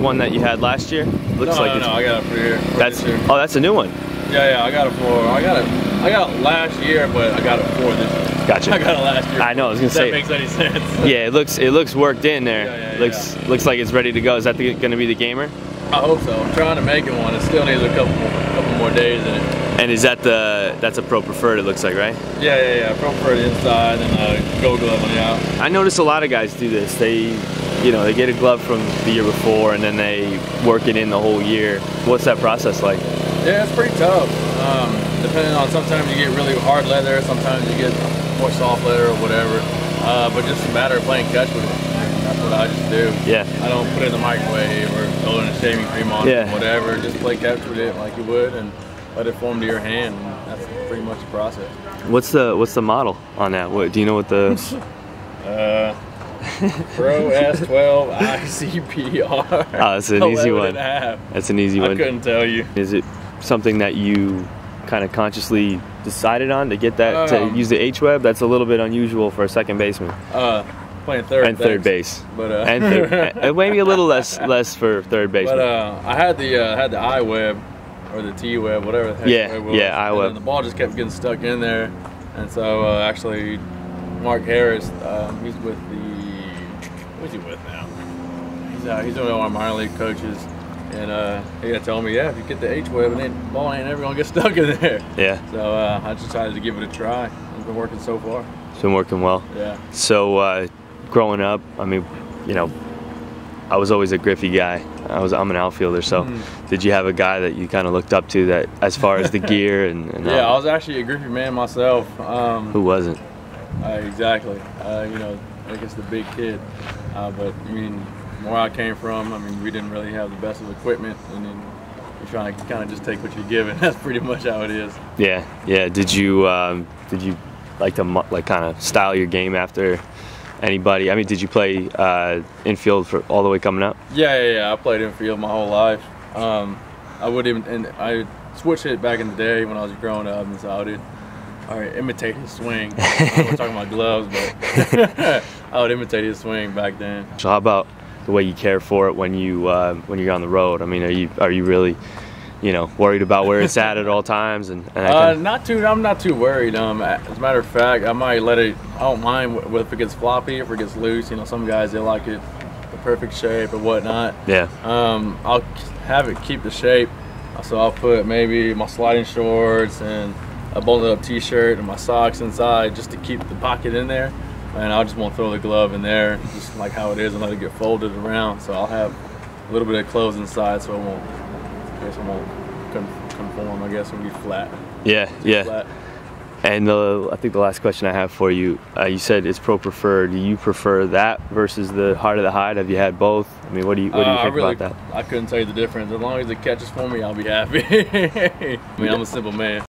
one that you had last year? Looks no, like no, it's, no, I got it for here. for that's year. oh, that's a new one. Yeah, yeah, I got it for. I got it. I got it last year, but I got it for this year. Gotcha. I got it last year. I know, I was gonna If say- That makes any sense. Yeah, it looks it looks worked in there. Yeah, yeah, looks looks like it's ready to go. Is that the, gonna be the gamer? I hope so. I'm trying to make it one. It still needs a couple more, couple more days in it. And is that the that's a pro preferred? It looks like right. Yeah, yeah, yeah. Pro Preferred inside and uh, Go Glove on the out. I notice a lot of guys do this. They, you know, they get a glove from the year before and then they work it in the whole year. What's that process like? Yeah, it's pretty tough. Um, depending on sometimes you get really hard leather, sometimes you get more soft leather or whatever. Uh, but just a matter of playing catch with it. That's what I just do. Yeah. I don't put it in the microwave or throw it in a shaving cream on Yeah. it, whatever. Just play catch with it like you would and let it form to your hand. And that's pretty much the process. What's the what's the model on that? What do you know what the? Uh, Pro S12 ICPR. Oh, that's an easy one. And a half. That's an easy I one. couldn't tell you. Is it something that you kind of consciously decided on to get that to Um, use the H web? That's a little bit unusual for a second baseman Uh, playing third and third thanks. base. But uh, and third, maybe a little less less for third baseman. But uh, I had the uh, had the I web or the T web, whatever the heck Yeah, web was. yeah, I And web. The ball just kept getting stuck in there, and so uh, actually, Mark Harris, um, he's with the who's he with now? He's uh, he's one of our minor league coaches, and uh, he had told me, yeah, if you get the H web, and then ball ain't ever gonna get stuck in there. yeah, So uh, I decided to give it a try. It's been working so far. it's been working well. Yeah. So uh, growing up, I mean, you know, I was always a Griffey guy. I was I'm an outfielder. So Mm-hmm. did you have a guy that you kind of looked up to that as far as the gear and, and Yeah, I was actually a Griffey man myself. Um, who wasn't? Uh, exactly. Uh, you know, I guess the big kid. Uh, but I mean, where I came from, I mean, we didn't really have the best of equipment, and then you're trying to kind of just take what you're given. That's pretty much how it is. Yeah, yeah. Did you um, did you like to like kind of style your game after anybody? I mean, did you play uh, infield for all the way coming up? Yeah, yeah, yeah. I played infield my whole life. Um, I would even, and I switched it back in the day when I was growing up, and so I would, all right, imitate his swing. I'm talking about gloves, but I would imitate his swing back then. So how about the way you care for it when you uh, when you're on the road? I mean, are you are you really you know worried about where it's at at all times and, and Uh, not too. I'm not too worried. Um, as a matter of fact, I might let it. I don't mind if it gets floppy, if it gets loose. You know, some guys they like it the perfect shape or whatnot. yeah Um, I'll have it keep the shape. So I'll put maybe my sliding shorts and a buttoned up T-shirt and my socks inside just to keep the pocket in there. And I just won't throw the glove in there, just like how it is, and let it get folded around. So I'll have a little bit of clothes inside, so it won't. I guess it won't conform. I guess it'll be flat. yeah yeah. Flat. And the, I think the last question I have for you, uh, you said it's pro preferred. Do you prefer that versus the heart of the hide? Have you had both? I mean, what do you what do you Uh, think I really, about that? I couldn't tell you the difference. As long as it catches for me, I'll be happy. I mean, I'm a simple man.